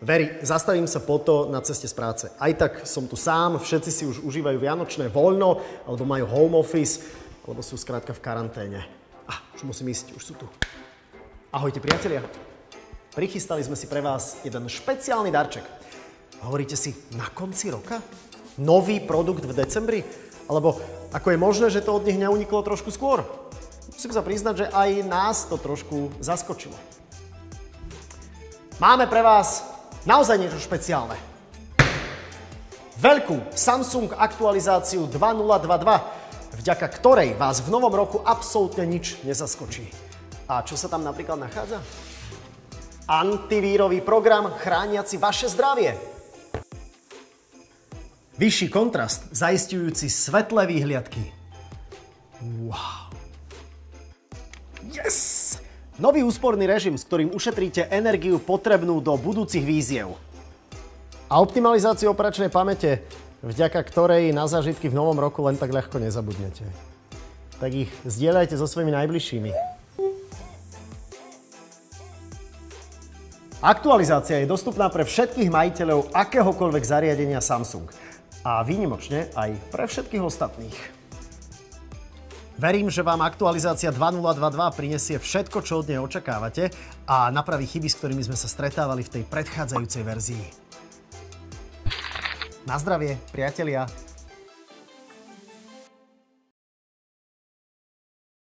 Veri, zastavím sa po to na ceste z práce. Aj tak som tu sám, všetci si už užívajú vianočné voľno, alebo majú home office, alebo sú skrátka v karanténe. A, už musím ísť, už sú tu. Ahojte priatelia. Prichystali sme si pre vás jeden špeciálny darček. Hovoríte si, na konci roka? Nový produkt v decembri? Alebo ako je možné, že to od nich neuniklo trošku skôr? Musím sa priznať, že aj nás to trošku zaskočilo. Máme pre vás naozaj niečo špeciálne. Veľkú Samsung aktualizáciu 2022, vďaka ktorej vás v novom roku absolútne nič nezaskočí. A čo sa tam napríklad nachádza? Antivírový program chrániaci vaše zdravie. Vyšší kontrast, zaistujúci svetlé výhliadky. Wow. Yes! Nový úsporný režim, s ktorým ušetríte energiu potrebnú do budúcich víziev. A optimalizáciu operačnej pamäte, vďaka ktorej na zážitky v novom roku len tak ľahko nezabudnete. Tak ich zdieľajte so svojimi najbližšími. Aktualizácia je dostupná pre všetkých majiteľov akéhokoľvek zariadenia Samsung. A výnimočne aj pre všetkých ostatných. Verím, že vám aktualizácia 2022 prinesie všetko, čo od nej očakávate a napraví chyby, s ktorými sme sa stretávali v tej predchádzajúcej verzii. Na zdravie, priatelia!